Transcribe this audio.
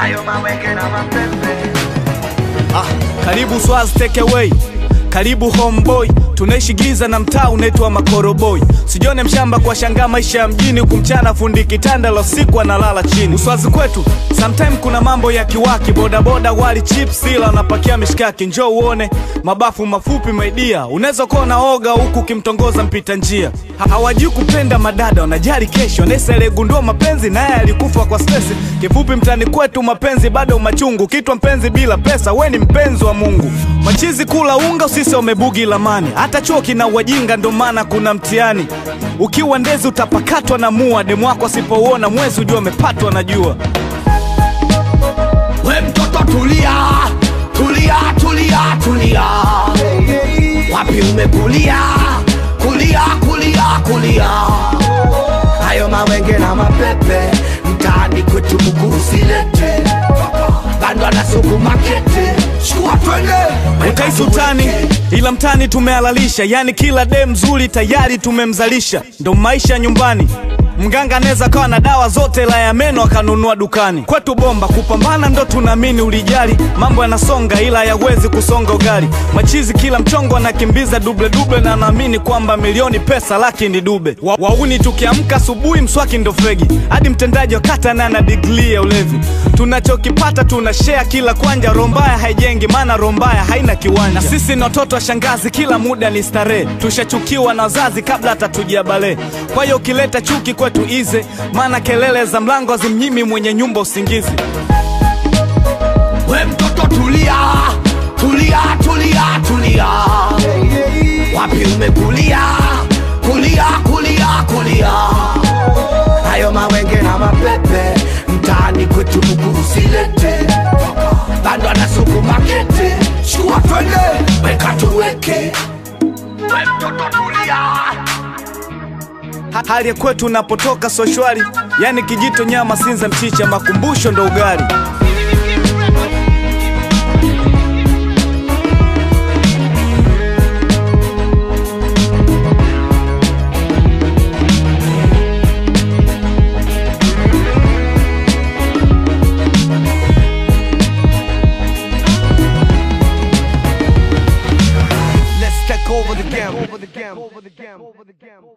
hayo mawenge na mapepe Ah, karibu Swaz take away, karibu homeboy, tunaishi giza na mtaa unaitwa Makoroboi. Sijione mshamba kwa shangaa maisha ya mjini, kumchana fundi kitanda la usiku analala chini. Uswazi kwetu sometime kuna mambo ya kiwaki, bodaboda wali chips ila unapakia mishkaki. Njoo uone mabafu mafupi maidia, unaweza kuwa unaoga huku ukimtongoza mpita njia. Ha- Hawajui kupenda madada, wanajali kesho. Nesa aliyegundua mapenzi naye alikufa kwa stresi. Kifupi mtani kwetu mapenzi bado machungu, kitwa mpenzi bila pesa, we ni mpenzi wa Mungu. Machizi kula unga, usise umebugi lamani, hata chuo kina wajinga, ndo maana kuna mtihani. Ukiwa ndezi utapakatwa na mua, demu wako asipouona mwezi ujua umepatwa na jua. We mtoto tulia, tulia, tulia, tulia. Wapi umekulia? Kulia, kulia, kulia. Hayo mawenge na mapepe mtaani kwetu mkuu bando na suku makete shukua twende Utaisi sultani ila mtani tumehalalisha, yani kila dem mzuri tayari tumemzalisha, ndo maisha nyumbani. Mganga anaweza kawa na dawa zote la ya meno akanunua dukani. Kwetu bomba kupambana ndo tunaamini ulijali, mambo yanasonga ila yawezi kusonga ugali. Machizi kila mchongo anakimbiza duble duble, na naamini kwamba milioni pesa laki ni dube. Wa, wauni tukiamka asubuhi mswaki ndo fegi, hadi mtendaji wa kata naye na digrii ya ulevi. Tunachokipata tuna share kila kwanja, rombaya haijengi maana rombaya haina kiwanja. Na sisi ni watoto wa shangazi, kila muda ni starehe, tushachukiwa na wazazi kabla hata tujabale. Kwa hiyo ukileta chuki kwetu ize, maana kelele za mlango hazimnyimi mwenye nyumba usingizi. We mtoto tulia, tulia, tulia, tulia. Wapi umekulia? Kulia, kulia, kulia. Hayo mawenge na mapepe mtaani kwetu mugu usilete bando anasuku makete shua twende weka tuweke. We mtoto tulia hali ya kwetu unapotoka soshwari, yani kijito nyama sinza mchicha, makumbusho ndo ugali. over the gamble.